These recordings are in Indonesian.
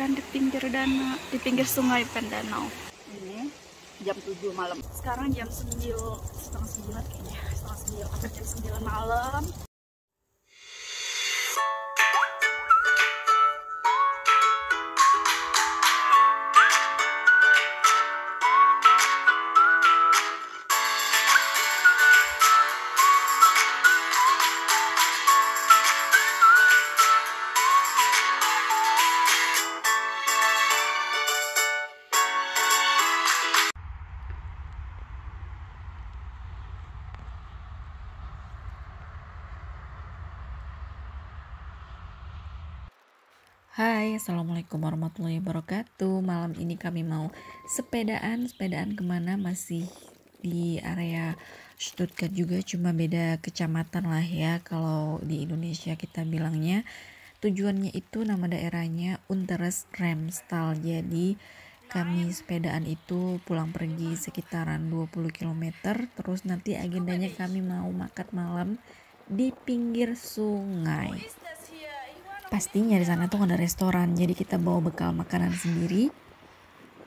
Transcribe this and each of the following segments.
dan di pinggir danau di pinggir sungai Pendanau. Ini jam 7 malam. Sekarang jam 9 setengah 9 kayaknya. Setengah 9 atau jam 9 malam Assalamualaikum warahmatullahi wabarakatuh. Malam ini kami mau sepedaan. Sepedaan ke mana? Masih di area Stuttgart juga Cuma beda kecamatan lah ya. Kalau di Indonesia kita bilangnya Tujuannya itu nama daerahnya Unteres Remstal. Jadi kami sepedaan itu pulang pergi sekitaran 20 km Terus nanti agendanya kami mau makan malam di pinggir sungai pastinya di sana tuh ada restoran jadi kita bawa bekal makanan sendiri.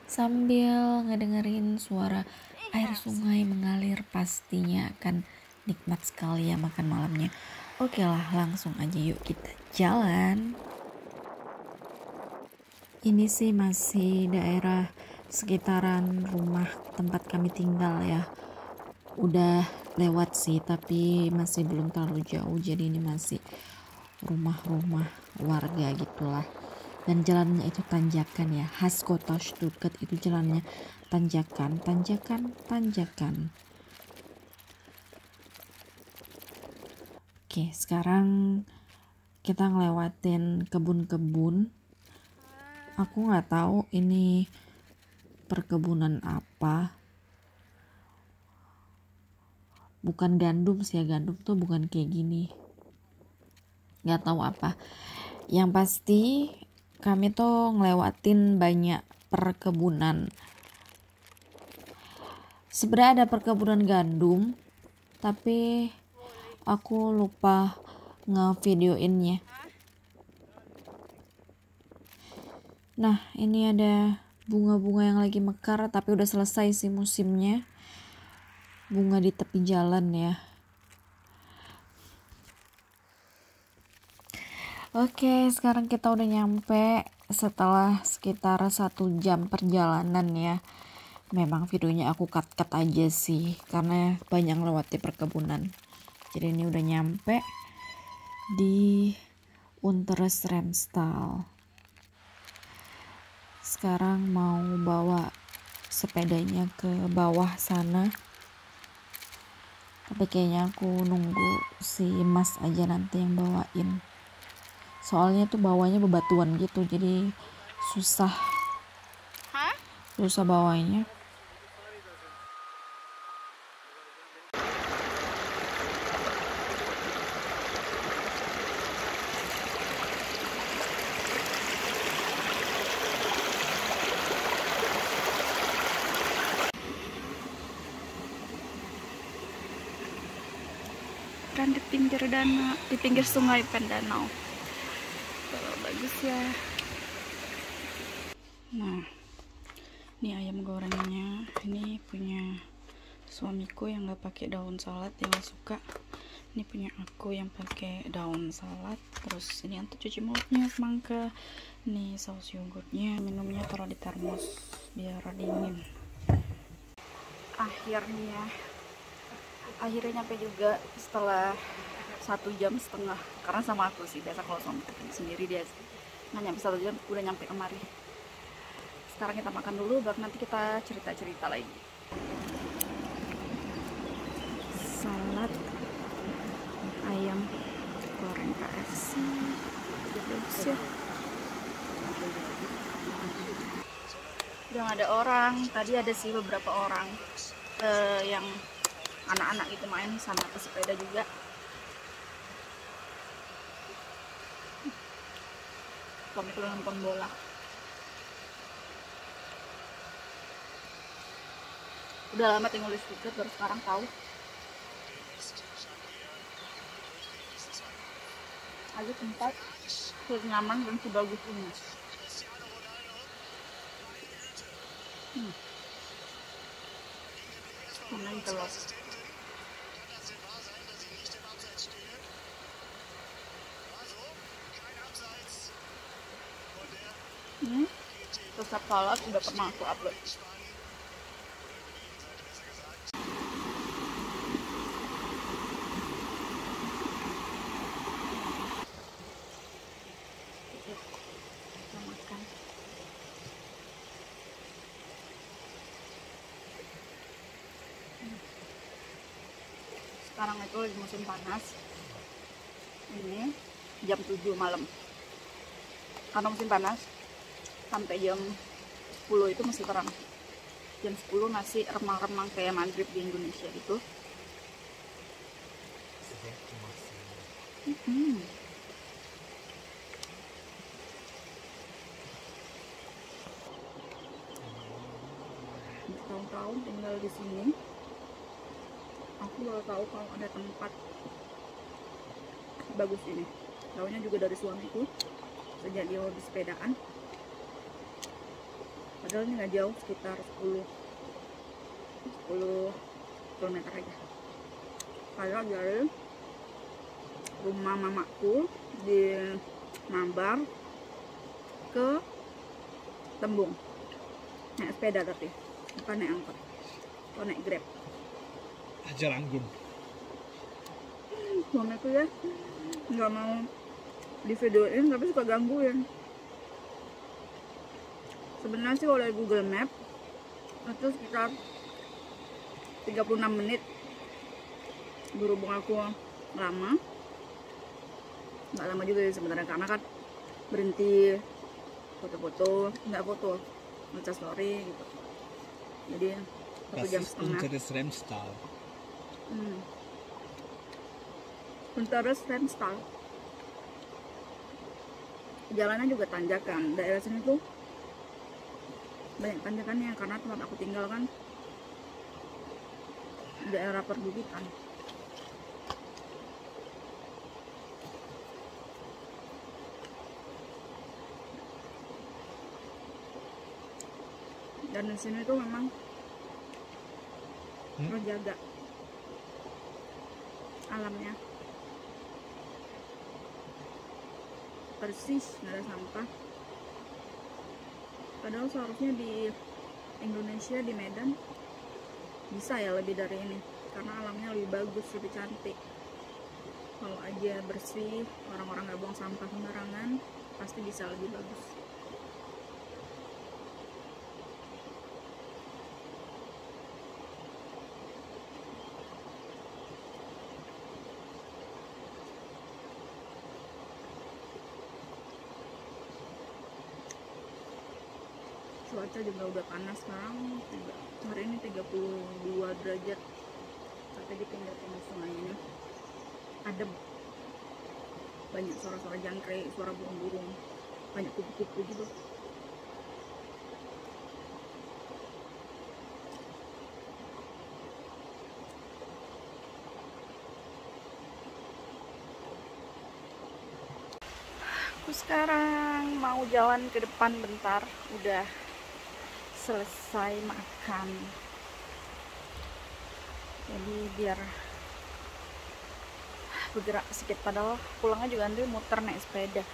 Sambil ngedengerin suara air sungai mengalir pastinya akan nikmat sekali ya makan malamnya. Oke lah langsung aja yuk kita jalan. Ini sih masih daerah sekitaran rumah tempat kami tinggal ya. Udah lewat sih tapi masih belum terlalu jauh jadi ini masih rumah-rumah warga gitulah. Dan jalannya itu tanjakan ya. Khas kota Stuttgart itu jalannya tanjakan tanjakan tanjakan. Oke sekarang kita ngelewatin kebun-kebun. Aku nggak tahu ini perkebunan apa. Bukan gandum sih ya gandum tuh bukan kayak gini nggak tahu apa. Yang pasti kami tuh ngelewatin banyak perkebunan. Sebenarnya ada perkebunan gandum tapi aku lupa ngevideoinnya. Nah ini ada bunga-bunga yang lagi mekar tapi udah selesai sih musimnya. Bunga di tepi jalan ya Oke, sekarang kita udah nyampe setelah sekitar satu jam perjalanan ya. Memang videonya aku cut-cut aja sih, karena banyak lewati perkebunan. Jadi ini udah nyampe di Unteres Remstal. Sekarang mau bawa sepedanya ke bawah sana. Tapi kayaknya aku nunggu si Mas aja nanti yang bawain soalnya tuh bawahnya bebatuan gitu jadi susah. Susah bawahnya. Dan di pinggir danau di pinggir sungai Pendanau bagus ya nah ini ayam gorengnya. Ini punya suamiku yang nggak pakai daun salad dia nggak suka. Ini punya aku yang pakai daun salad. Terus ini untuk cuci mulutnya semangka. Ini saus yogurtnya minumnya taruh di termos biar dingin. Akhirnya akhirnya nyampe juga setelah satu jam setengah. Karena sama aku sih biasa kalau sendiri dia nggak nyampe satu jam udah nyampe kemari. Sekarang kita makan dulu baru nanti kita cerita-cerita lagi. Salad ayam goreng KFC. Udah nggak ada orang. Tadi ada sih beberapa orang eh, yang anak-anak itu main sama pesepeda juga penonton bola udah lama tinggal di Stuttgart baru sekarang tahu ada tempat senyaman dan sebagus ini hmm. Nah, telur. Resep salad udah pernah aku upload. Sekarang itu lagi musim panas. Ini jam 7 malam. Karena musim panas sampai jam 10 itu masih terang. Jam 10 masih remang-remang kayak maghrib di Indonesia itu. Hmm. Tahun-tahun tinggal di sini, aku baru tahu kalau ada tempat bagus ini. Tahunya juga dari suamiku sejak dia hobi sepedaan. Padahal ini nggak jauh, sekitar 10 10 km aja. Padahal dari rumah mamaku di Mambar ke Tembung. Naik sepeda tapi bukan naik angkot. Atau naik grab. Aja langgun suamiku ya nggak mau di videoin tapi suka gangguin sebenarnya sih dari Google Map itu sekitar 36 menit berhubung aku lama nggak lama juga sih sebenarnya karena kan berhenti foto-foto nggak foto baca story gitu jadi satu jam setengah unseres Remstal Hmm. Pinterest Remstal. Jalannya juga tanjakan. Daerah sini tuh banyak tanjakannya karena tempat aku tinggal kan daerah perbukitan. Dan di sini tuh memang Hmm? terjaga alamnya persis nggak ada sampah padahal seharusnya di Indonesia di Medan bisa ya lebih dari ini. Karena alamnya lebih bagus lebih cantik. Kalau aja bersih orang-orang nggak buang sampah sembarangan pasti bisa lebih bagus cuaca juga udah panas sekarang hari ini 32 derajat. Tapi di pinggir-pinggir sungai ini. Adem. Banyak suara-suara jangkrik suara burung-burung. Banyak kupu-kupu gitu. Aku sekarang mau jalan ke depan bentar. Udah selesai makan. Jadi biar bergerak sedikit padahal pulangnya juga nanti muter naik sepeda.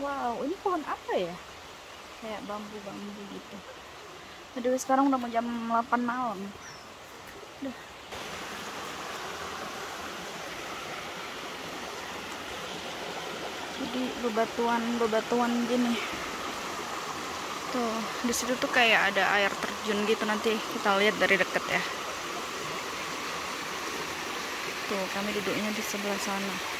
Wow ini pohon apa ya? Kayak bambu-bambu gitu. Aduh sekarang udah mau jam 8 malam. Udah. jadi bebatuan bebatuan gini tuh di situ tuh kayak ada air terjun gitu nanti kita lihat dari deket ya. Tuh kami duduknya di sebelah sana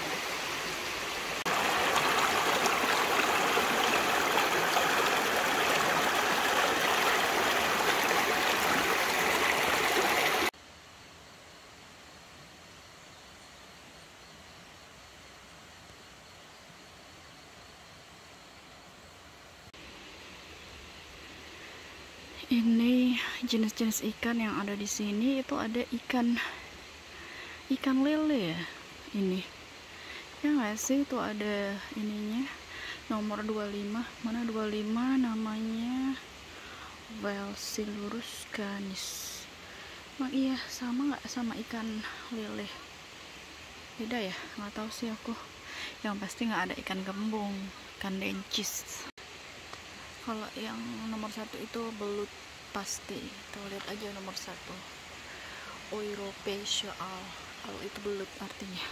ini jenis-jenis ikan yang ada di sini itu ada ikan ikan lele ya ini. Ya nggak sih itu ada ininya nomor 25 mana 25 namanya? Velsi lurus ganis Emang iya sama nggak sama ikan lele? Beda ya? Nggak tahu sih aku. Yang pasti nggak ada ikan gembung ikan dencis kalau yang nomor satu itu belut pasti. Tuh lihat aja nomor satu. European kalau itu belut artinya.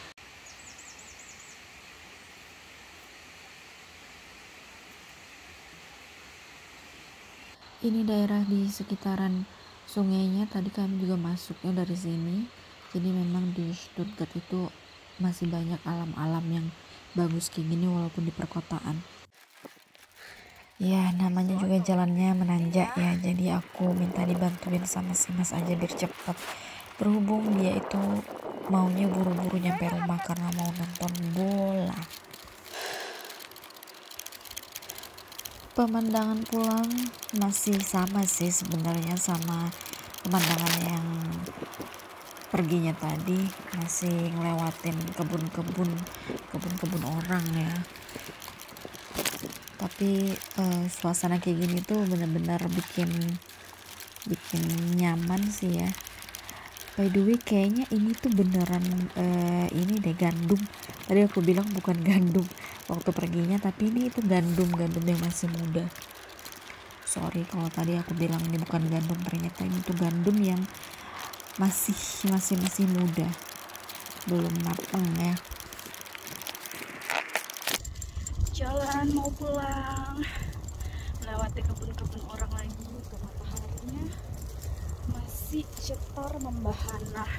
Ini daerah di sekitaran sungainya. Tadi kami juga masuknya dari sini. Jadi memang di Stuttgart itu masih banyak alam-alam yang bagus kayak gini walaupun di perkotaan ya namanya juga jalannya menanjak ya. Jadi aku minta dibantuin sama si mas aja biar cepet berhubung dia itu maunya buru-buru nyampe rumah karena mau nonton bola. Pemandangan pulang masih sama sih sebenarnya sama pemandangan yang perginya tadi. Masih ngelewatin kebun-kebun kebun-kebun orang ya tapi uh, suasana kayak gini tuh bener-bener bikin bikin nyaman sih ya. By the way kayaknya ini tuh beneran uh, ini deh gandum. Tadi aku bilang bukan gandum waktu perginya tapi ini itu gandum gandum yang masih muda. Sorry kalau tadi aku bilang ini bukan gandum ternyata ini tuh gandum yang masih masih masih muda. Belum mateng ya jalan mau pulang. Melewati kebun-kebun orang lagi ke mataharinya masih cetar membahana.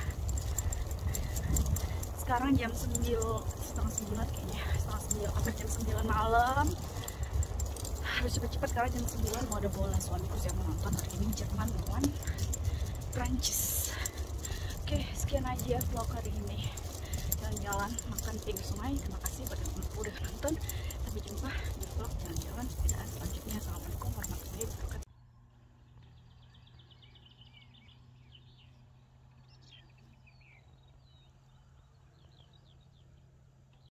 Sekarang jam 9 setengah 9 kayaknya. Setengah 9 atau jam 9 malam. Harus cepet-cepet karena jam 9 mau ada bola. Suamiku yang menonton hari ini Jerman lawan Prancis Oke, sekian aja vlog hari ini. Jalan-jalan makan pink sungai. Terima kasih wah besok jangan-jangan